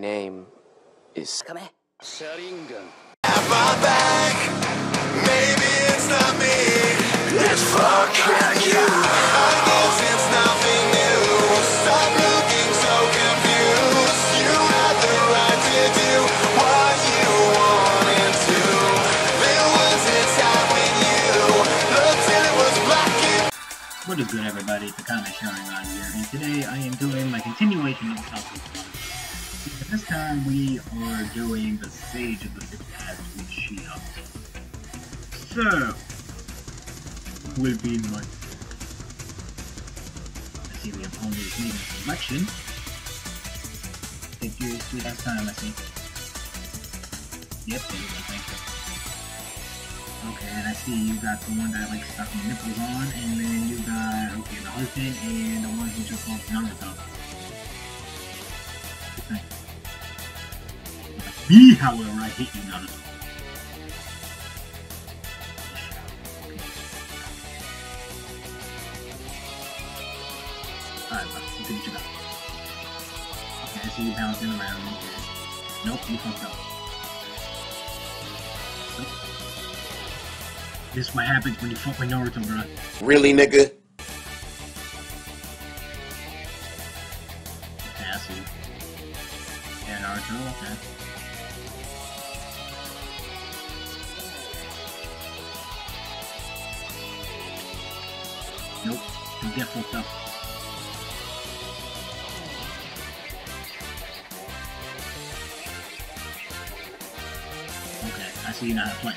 name is. Come here. Sharingan. my back. Maybe it's not me. It's fucking you. I guess it's nothing new. Stop looking so confused. You had the right to do what you wanted to. There was a time when you looked till it was black and What is good, everybody? It's the Akames Sharingan here, and today I am doing my continuation of South This time we are doing the Sage of the Fifth Path with She-Hulk. So, will be my. Let's see, we have only made a selection. Take your sweet ass time, I see. Yep, there you go, thank you. Okay, and I see you got the one that like stuck nipples on, and then you got okay the husband and the one who just lost Naruto. Okay. Me, however, I hate you, Naruto. Alright, bro, can what you got. Okay, I see you bouncing around. Okay. Nope, you fucked up. This is what happens when you fuck with Naruto, bro. Really, nigga? Okay, I see. Yeah, Naruto, okay. Okay, I see you know how to play.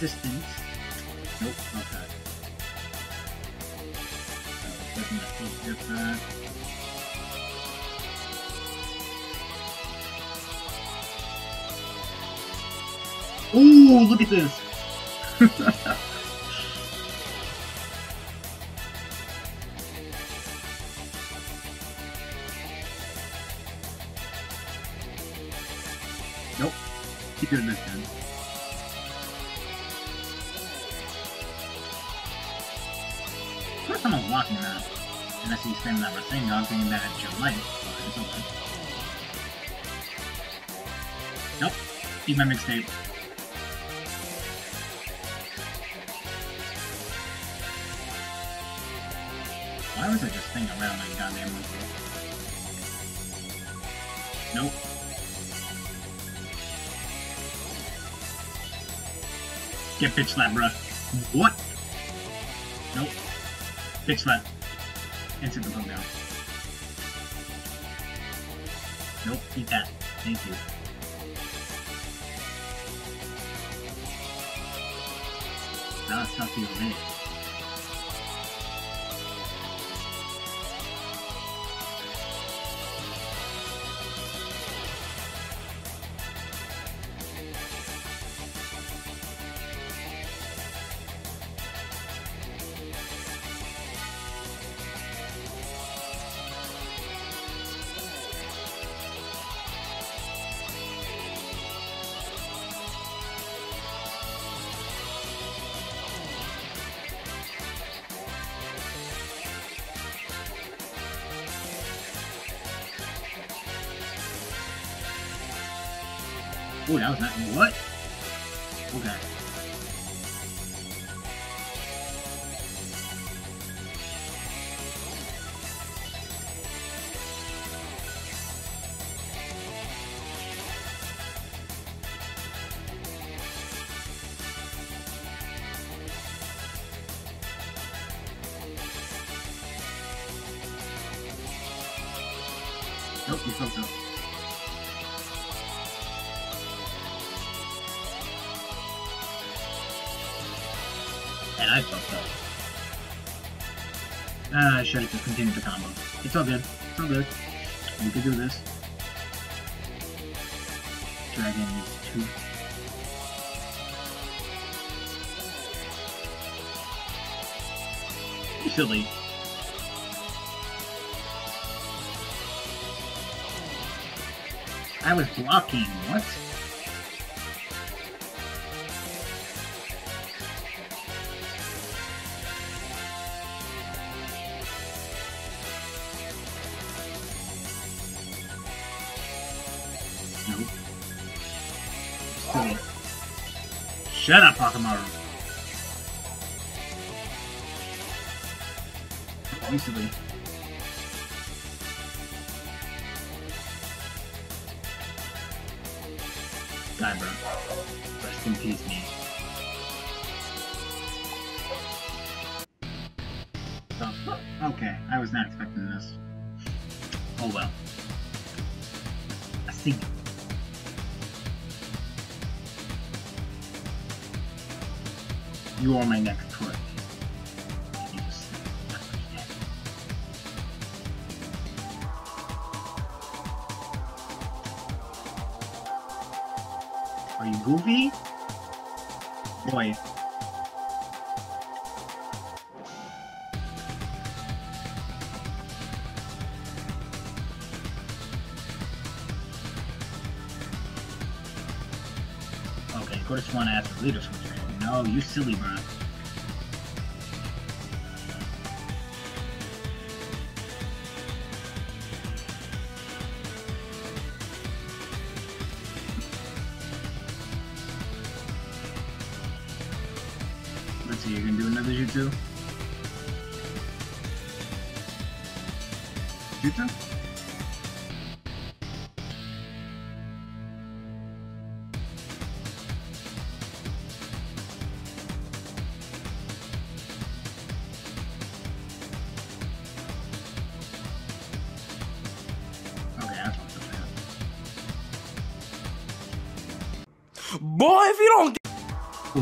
Distance. Nope, that. Ooh, look at this! nope. Keep doing this then. First time I'm walking that, and I see you spending that Rasengan thinking that it's your life, but it's okay. Nope. Keep my mixtape. Why was I just thinking around like goddamn monkey? Nope. Get bitch slapped, bruh. What? Nope. Bitch slap. Instant the phone down. Nope, eat that. Thank you. Now it's tough to obey. Oh, that was not what? Okay. Nope, you fucked up. And I fucked up. Ah, I should have just continued the combo. It's all good. It's all good. We can do this. Dragon 2. silly. I was blocking, what? Shut up, Akamaru. You silly. Die, bro. Rest in peace, me. Oh, okay, I was not expecting this. Oh well. I see. You are my next priority. Are you goofy? Boy. Okay, go to Swan ass for No, you silly bro. Let's see, you're gonna do another jutsu? Jutsu?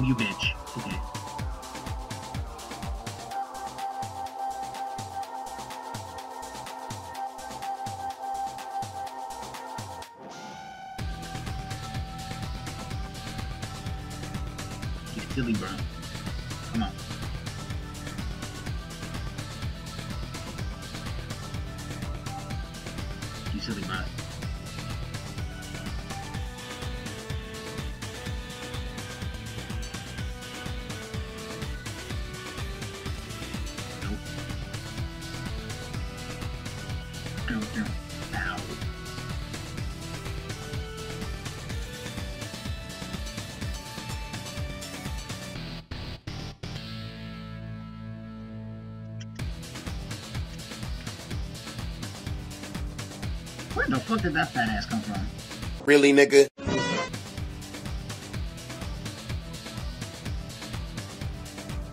Oh, you bitch. Okay. You silly bro. Where the fuck did that fat ass come from? really, nigga.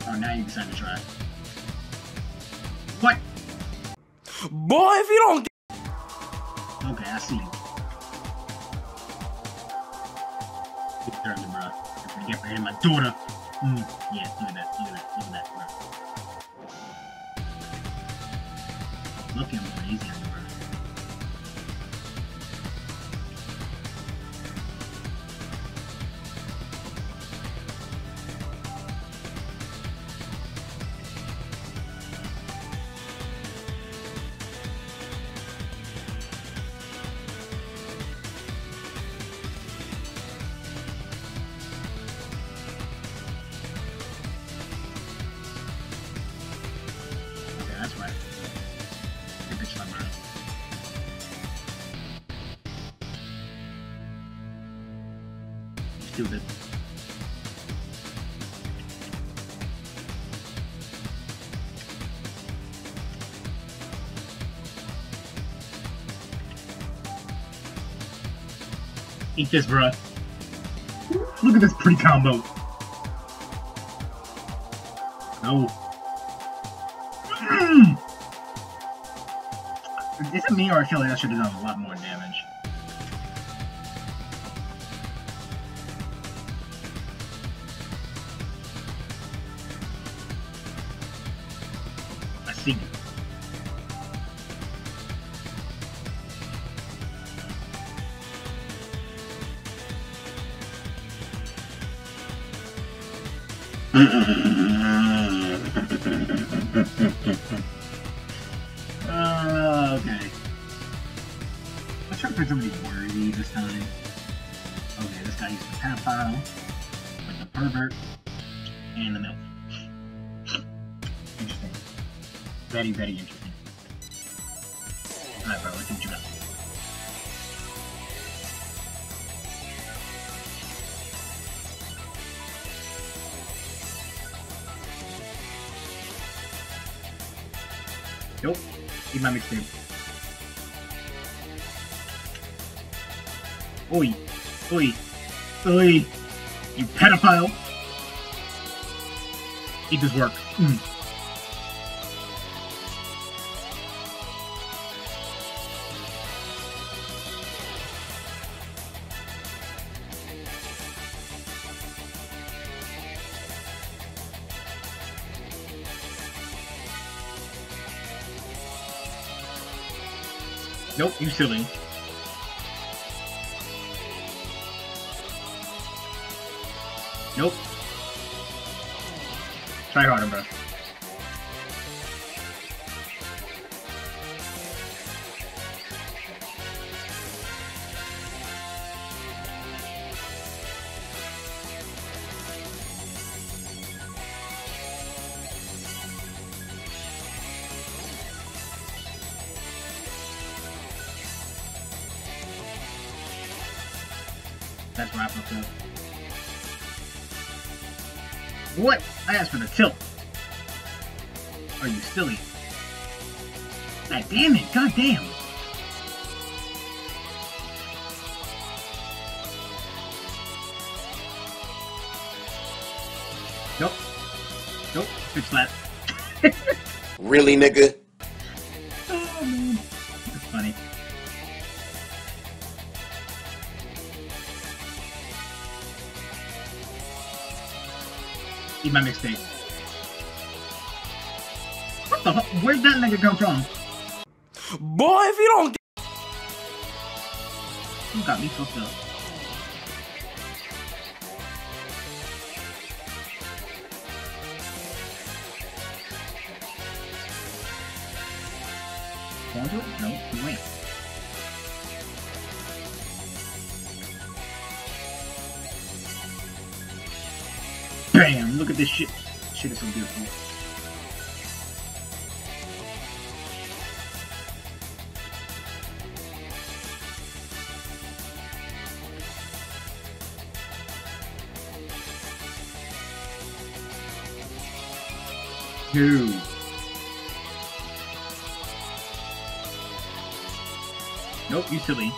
Oh, now you decide to try. What? Boy, if you don't Okay, I see you. Good turn, bro. If you get behind my daughter. Mm, yeah, look at that, look at that, look at that, bro. Look at more easy on the bro. Okay, Eat this, bruh. Look at this pre-combo. No. Mm. Is it me or I feel like I should have done a lot more damage? Uh, okay. Let's try to find somebody worthy this time. Okay, this guy used the pedophile, with the pervert, and the milk. Interesting. Very, very interesting. Nope. My mixtape. Oi. Oi. Oi. You pedophile. Eat this work. Mm. Nope, you silly. Nope. Try harder, bro. Though. What? I asked for the tilt. Are you silly? God damn it, god damn. Nope. Nope. Bitch slap. Really, nigga? Eat my mixtape. What the fu- Where'd that nigga come from? Boy, if you don't You got me fucked up. To? No, you Bam! Look at this shit. Shit is so beautiful. Dude. Nope, you silly.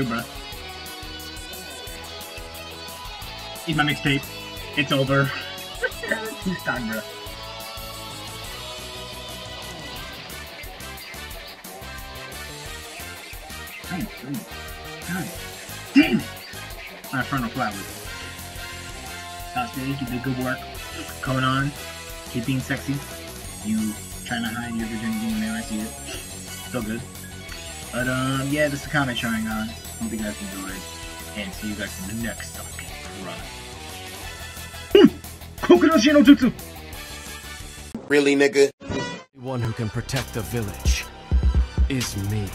Do, bruh? Eat my mixtape. It's over. He's done, bruh. God, God damn it! My frontal flowers. Stage, you did good work. Going on. Keep being sexy. You trying to hide your virginity in there, I see it. So good. But um, yeah, this is Akames Sharingan. Hope you guys enjoyed. And see you guys in the next fucking run. Hmm. Kokunoshi no Jutsu! Really, nigga? one who can protect the village is me.